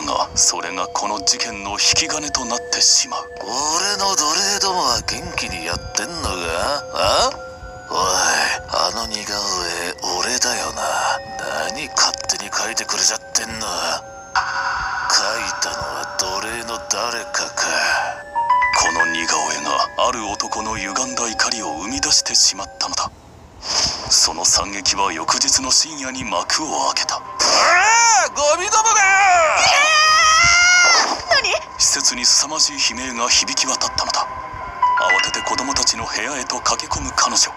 だがそれがこの事件の引き金となってしまう。俺の奴隷どもは元気にやってんのか？あ？おいあの似顔絵俺だよな。何勝手に描いてくれちゃってんの？描いたのは奴隷の誰かか。この似顔絵がある男の歪んだ怒りを生み出してしまったのだ。その惨劇は翌日の深夜に幕を開けた。ああゴミどもが何に凄まじい悲鳴が響き渡ったのだ。慌てて子供たちの部屋へと駆け込む彼女。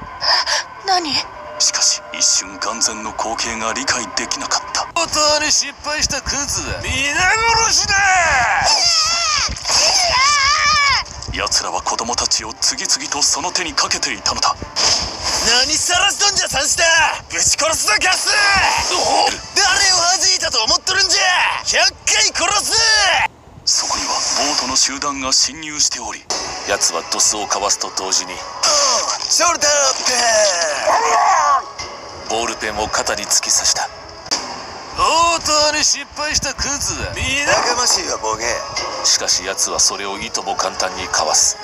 何？しかし一瞬眼前の光景が理解できなかった。本当に失敗したクズ。は皆殺しだ！奴らは子供たちを次々とその手にかけていたのだ。何さらしとんじゃ三下ぶち殺すぞガス！誰を弾いたと思っとるんじゃ！100回殺す！そこにはボートの集団が侵入しており奴はドスをかわすと同時にショルダーペンボールペンを肩に突き刺した。本当に失敗したクズ。は皆かましいわボケしかし奴はそれをいとも簡単にかわす。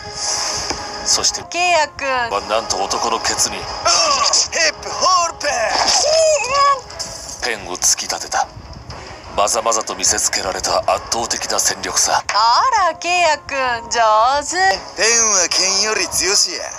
そしてケイヤくんはなんと男のケツにヘップホールペン。ペンを突き立てたまざまざと見せつけられた圧倒的な戦力さあらケイヤくん上手。ペンは剣より強しや